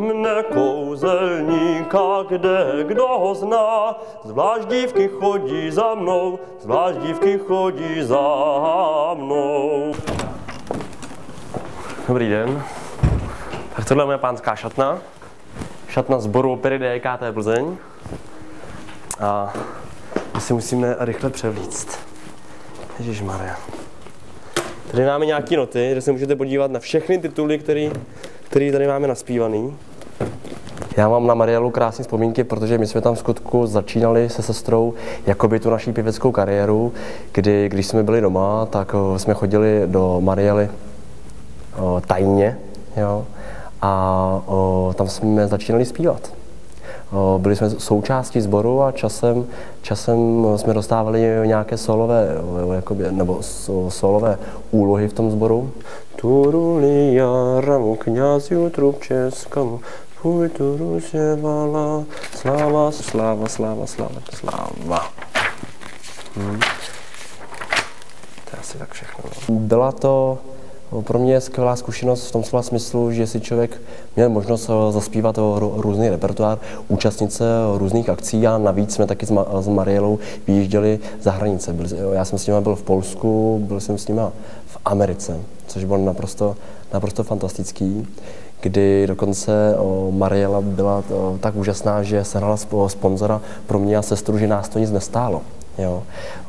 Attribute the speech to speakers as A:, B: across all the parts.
A: mne kouzelníka, kde kdo ho zná, zvlášť dívky chodí za mnou, zvlášť dívky chodí za mnou. Dobrý den. Tak tohle je moje pánská šatna. Šatna sboru opery DKT Plzeň. A my si musíme rychle převlíct. Maria. Tady máme nějaké noty, kde se můžete podívat na všechny tituly, který tady máme naspívaný. Já mám na Marielu krásné vzpomínky, protože my jsme tam v skutku začínali se sestrou jakoby tu naší pěveckou kariéru, kdy když jsme byli doma, tak jsme chodili do Mariely tajně, jo, a o, tam jsme začínali zpívat. O, byli jsme součástí sboru a časem, časem jsme dostávali nějaké solové, jakoby, nebo solové úlohy v tom sboru. Turuli jaram kňaziu trup Půjdu vala, sláva, sláva, sláva, sláva, sláva. Hmm. To je asi tak všechno. No. Byla to pro mě skvělá zkušenost v tom slova smyslu, že si člověk měl možnost eh, zaspívat různý repertoár, účastnit se různých akcí a navíc jsme taky s Marielou vyjížděli za hranice. já jsem s nimi byl v Polsku, byl jsem s nimi v Americe, což bylo naprosto, naprosto fantastický kdy dokonce Mariela byla tak úžasná, že sehnala sponzora pro mě a sestru, že nás to nic nestálo. Jo.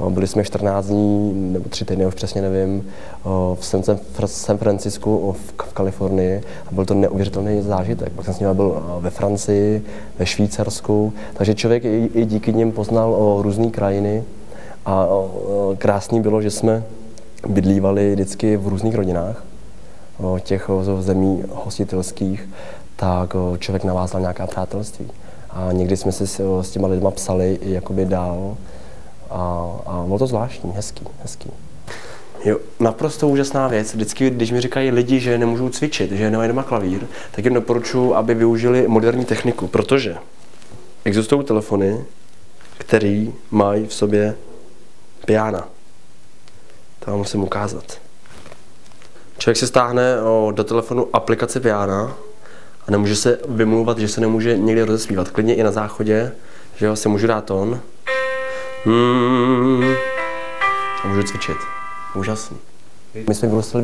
A: Byli jsme 14 dní, nebo 3 týdny, už přesně nevím, v San Francisku v Kalifornii a byl to neuvěřitelný zážitek. Pak jsem s nimi byl ve Francii, ve Švýcarsku, takže člověk i díky nim poznal různé krajiny a krásný bylo, že jsme bydlívali vždycky v různých rodinách těch zemí hostitelských, tak člověk navázal nějaká přátelství. A někdy jsme si s těma lidma psali i jakoby dál, a, a bylo to zvláštní, hezký, hezký. Jo, naprosto úžasná věc. Vždycky, když mi říkají lidi, že nemůžou cvičit, že nemají doma klavír, tak jim doporučuji, aby využili moderní techniku, protože existují telefony, které mají v sobě piana. To vám musím ukázat. Člověk si stáhne o, do telefonu aplikaci piana a nemůže se vymlouvat, že se nemůže někdy rozespívat. Klidně i na záchodě, že jo, si můžu dát tón Hmm. A můžu cvičit. Úžasný. My jsme vyrostli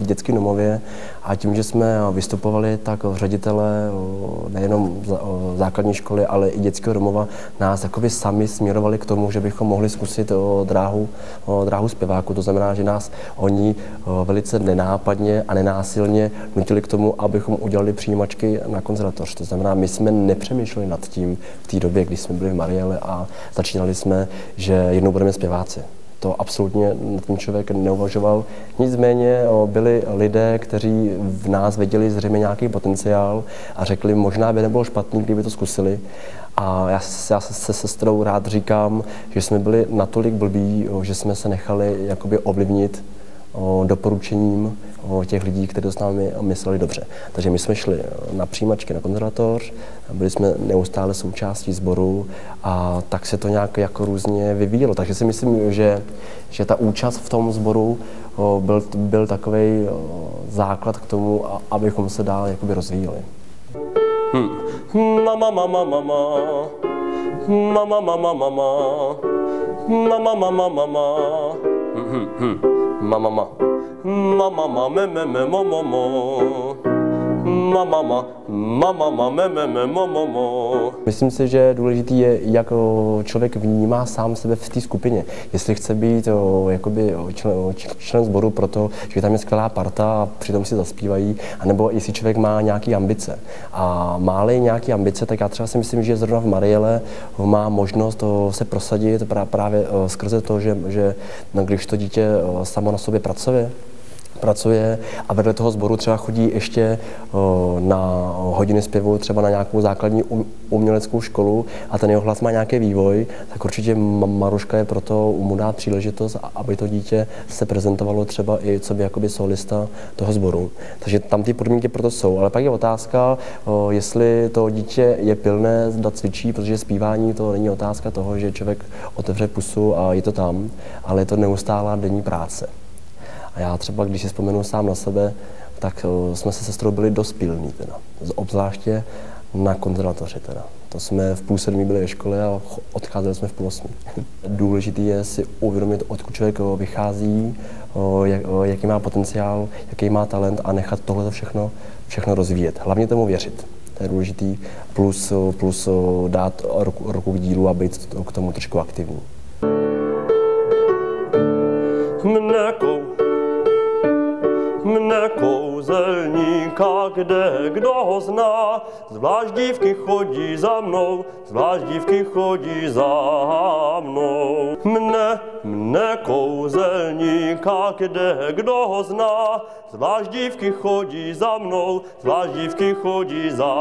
A: v dětském domově a tím, že jsme vystupovali, tak ředitele nejenom základní školy, ale i dětského domova nás jakoby sami směrovali k tomu, že bychom mohli zkusit dráhu, dráhu zpěváku. To znamená, že nás oni velice nenápadně a nenásilně nutili k tomu, abychom udělali přijímačky na konzervatoř. To znamená, my jsme nepřemýšleli nad tím v té době, kdy jsme byli v Mariele a začínali jsme, že jednou budeme zpěváci. To absolutně nad tím člověk neuvažoval. Nicméně byli lidé, kteří v nás viděli zřejmě nějaký potenciál a řekli, možná by nebylo špatný, kdyby to zkusili. A já, já se sestrou rád říkám, že jsme byli natolik blbí, že jsme se nechali jakoby ovlivnit doporučením těch lidí, kteří s námi mysleli dobře. Takže my jsme šli na přijímačky na konzervatoř, byli jsme neustále součástí sboru a tak se to nějak jako různě vyvíjelo. Takže si myslím, že, že ta účast v tom sboru byl, byl takový základ k tomu, abychom se dál jakoby rozvíjeli. Hmm. Mama, mama, mama. Mama, mama, mama. Mama, mama, mama. Hmm, hmm, hmm. Mama, mama. Mama, mama, me, me, me, mo, mo, mo. Mama, mama, mama, me, me, me, mo, mo, mo. Myslím si, že důležitý je, jak člověk vnímá sám sebe v té skupině. Jestli chce být jakoby, člen, člen sboru proto, že tam je skvělá parta a přitom si zaspívají, anebo jestli člověk má nějaké ambice. A má-li nějaké ambice, tak já třeba si myslím, že zrovna v Mariele má možnost se prosadit právě skrze to, že, že no, když to dítě samo na sobě pracuje, pracuje a vedle toho sboru třeba chodí ještě na hodiny zpěvu třeba na nějakou základní uměleckou školu a ten jeho hlas má nějaký vývoj, tak určitě Maruška je proto mu dát příležitost, aby to dítě se prezentovalo třeba i co by jakoby solista toho sboru. Takže tam ty podmínky proto jsou. Ale pak je otázka, jestli to dítě je pilné, zda cvičí, protože zpívání to není otázka toho, že člověk otevře pusu a je to tam, ale je to neustálá denní práce. A já třeba, když si vzpomenu sám na sebe, tak o, jsme se sestrou byli dost pilní teda. Obzvláště na konzervatoři teda. To jsme v půl sedmí byli ve škole a odcházeli jsme v půl osmí. Důležité je si uvědomit, odkud člověk vychází, jak, jaký má potenciál, jaký má talent a nechat tohle všechno, všechno rozvíjet. Hlavně tomu věřit. To je důležitý. Plus, plus dát ruku, ruku k dílu a být k tomu trošku aktivní. Mnekou, kouzelníka, kde kdo ho zná, zvlášť dívky chodí za mnou, zvlášť dívky chodí za mnou. Mne, mne kouzelníka, kde kdo ho zná, zvlášť dívky chodí za mnou, zvlášť dívky chodí za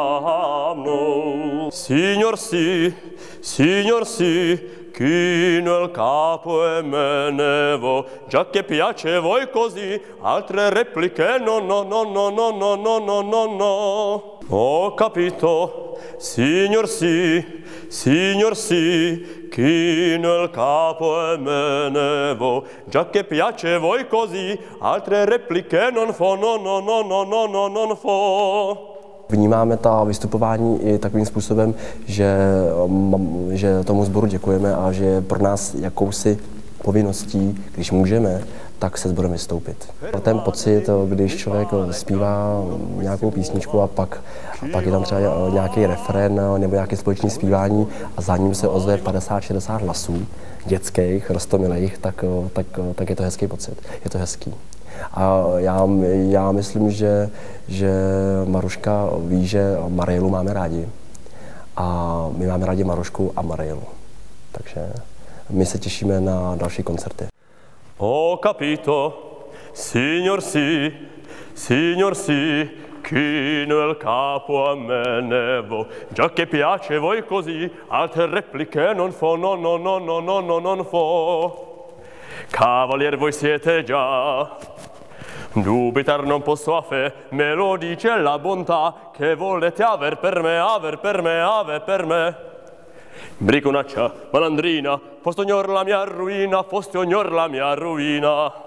A: mnou. Signor si, signor si, Chi nel capo è menevo, già che piace voi così, altre repliche no, no, no, no, no, no, no, no, no, no. Ho capito, signor sì, signor sì, chi nel capo è menevo, già che piace voi così, altre repliche non fo, no, no, no, no, no, no, non fo. Vnímáme ta vystupování i takovým způsobem, že, že tomu sboru děkujeme a že pro nás jakousi povinností, když můžeme, tak se sborem vystoupit. Ten pocit, když člověk zpívá nějakou písničku a pak, a pak je tam třeba nějaký refren nebo nějaké společné zpívání a za ním se ozve 50-60 hlasů dětských, rostomilých, tak, tak, tak je to hezký pocit. Je to hezký. A já, já myslím, že, že Maruška ví, že Marielu máme rádi. A my máme rádi Marušku a Marielu. Takže my se těšíme na další koncerty. Ho capito, signor si, signor si, chi nel capo a me nevo, già che piace voi così, altre repliche non fo, no, no, no, no, no, no, non fo. Cavalier voi siete già, Dubitar non posso a fe, me lo dice la bontà che volete aver per me, aver per me, aver per me. Briconaccia, malandrina, foste ognor la mia ruina, foste ognor la mia ruina.